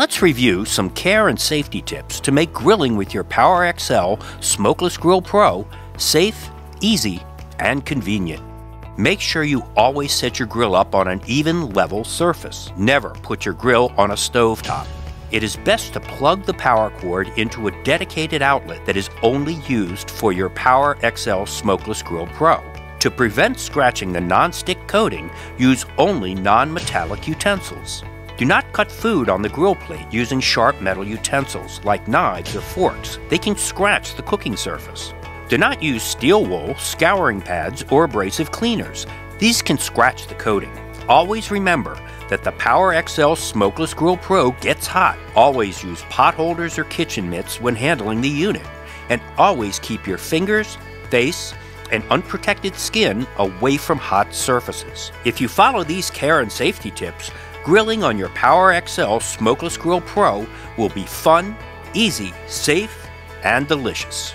Let's review some care and safety tips to make grilling with your Power XL Smokeless Grill Pro safe, easy, and convenient. Make sure you always set your grill up on an even level surface. Never put your grill on a stove top. It is best to plug the power cord into a dedicated outlet that is only used for your Power XL Smokeless Grill Pro. To prevent scratching the non-stick coating, use only non-metallic utensils. Do not cut food on the grill plate using sharp metal utensils like knives or forks. They can scratch the cooking surface. Do not use steel wool, scouring pads, or abrasive cleaners. These can scratch the coating. Always remember that the Power XL Smokeless Grill Pro gets hot. Always use pot holders or kitchen mitts when handling the unit. And always keep your fingers, face, and unprotected skin away from hot surfaces. If you follow these care and safety tips, grilling on your Power XL Smokeless Grill Pro will be fun, easy, safe, and delicious.